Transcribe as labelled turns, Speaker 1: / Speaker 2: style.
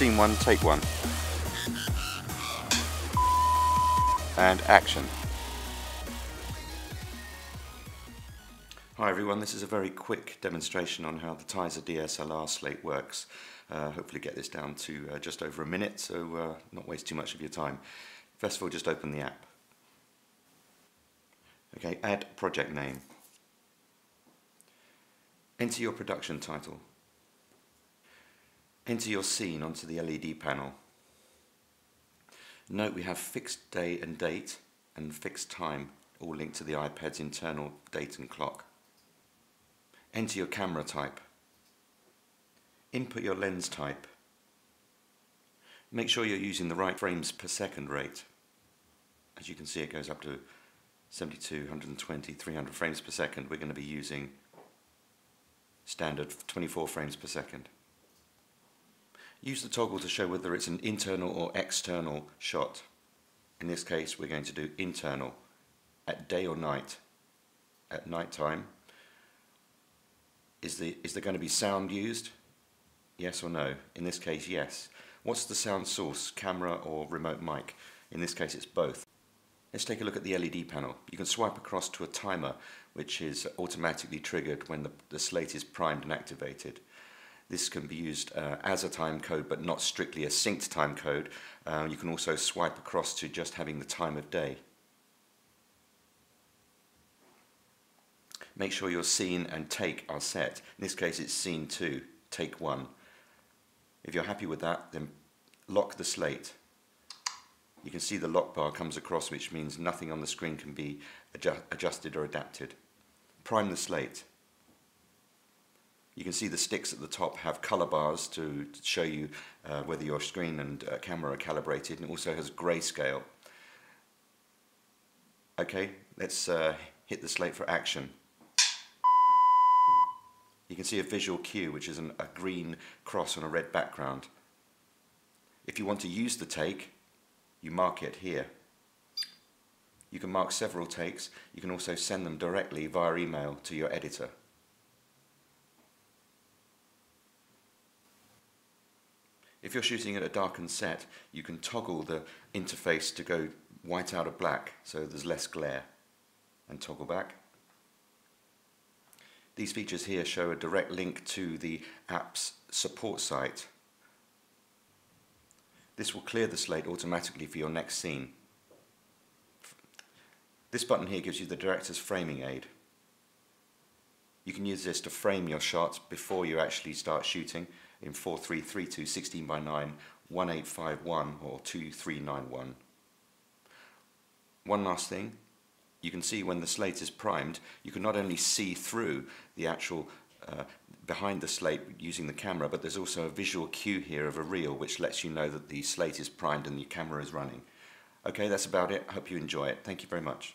Speaker 1: scene one, take one. And action. Hi everyone, this is a very quick demonstration on how the TIZA DSLR slate works. Uh, hopefully get this down to uh, just over a minute, so uh, not waste too much of your time. First of all, just open the app. Okay, add project name. Enter your production title. Enter your scene onto the LED panel. Note we have fixed day and date and fixed time, all linked to the iPad's internal date and clock. Enter your camera type. Input your lens type. Make sure you're using the right frames per second rate. As you can see it goes up to 72, 120, 300 frames per second. We're going to be using standard 24 frames per second. Use the toggle to show whether it's an internal or external shot. In this case we're going to do internal at day or night. At night time is, the, is there going to be sound used? Yes or no? In this case, yes. What's the sound source, camera or remote mic? In this case, it's both. Let's take a look at the LED panel. You can swipe across to a timer, which is automatically triggered when the, the slate is primed and activated. This can be used uh, as a time code, but not strictly a synced time code. Uh, you can also swipe across to just having the time of day. Make sure your scene and take are set. In this case it's scene 2, take 1. If you're happy with that, then lock the slate. You can see the lock bar comes across which means nothing on the screen can be adju adjusted or adapted. Prime the slate. You can see the sticks at the top have color bars to, to show you uh, whether your screen and uh, camera are calibrated and it also has grayscale. Okay, let's uh, hit the slate for action you can see a visual cue which is an, a green cross on a red background. If you want to use the take, you mark it here. You can mark several takes. You can also send them directly via email to your editor. If you're shooting at a darkened set, you can toggle the interface to go white out of black so there's less glare and toggle back. These features here show a direct link to the app's support site. This will clear the slate automatically for your next scene. This button here gives you the director's framing aid. You can use this to frame your shots before you actually start shooting in 4332, 16 by 9, 1851 or 2391. One last thing, you can see when the slate is primed, you can not only see through the actual uh, behind the slate using the camera, but there's also a visual cue here of a reel which lets you know that the slate is primed and the camera is running. Okay, that's about it. I hope you enjoy it. Thank you very much.